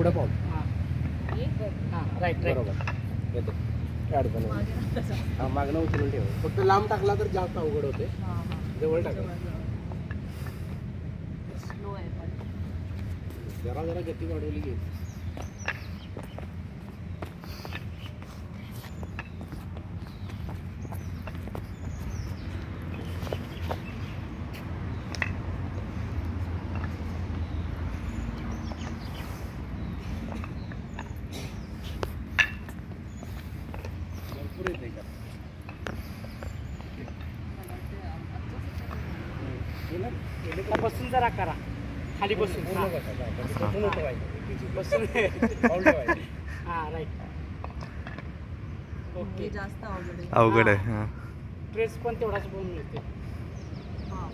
पुढे पाहू. हां. हां राईट बरोबर. येतो. काय अडचण नाही हा मागणं उचलून ठेव. फक्त लांब टाकला तर जास्त अवघड होते. जवळ टाका. स्लो आहे पण. जरा जरा गती वाढवली की. भरपूर येते का? आता बसून जरा करा. खाली बसून. हां. बसून हां राईट हे ओके जास्त अवघड आहे हां. ट्रेस पण तेवढाच बघून मिळते. हा.